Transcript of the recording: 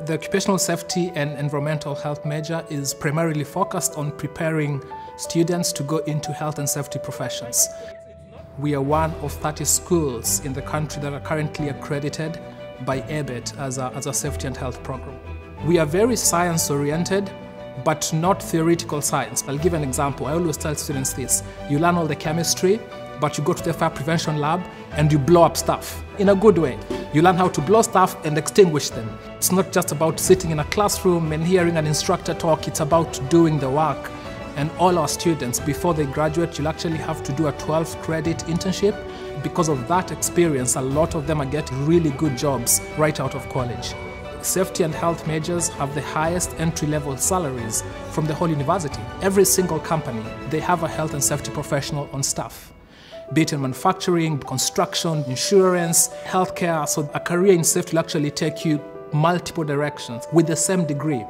The occupational safety and environmental health major is primarily focused on preparing students to go into health and safety professions. We are one of 30 schools in the country that are currently accredited by ABET as a, as a safety and health program. We are very science oriented, but not theoretical science. I'll give an example. I always tell students this you learn all the chemistry, but you go to the fire prevention lab and you blow up stuff in a good way. You learn how to blow stuff and extinguish them. It's not just about sitting in a classroom and hearing an instructor talk, it's about doing the work. And all our students, before they graduate, you'll actually have to do a 12 credit internship. Because of that experience, a lot of them are getting really good jobs right out of college. Safety and health majors have the highest entry level salaries from the whole university. Every single company, they have a health and safety professional on staff be it in manufacturing, construction, insurance, healthcare. So a career in safety will actually take you multiple directions with the same degree.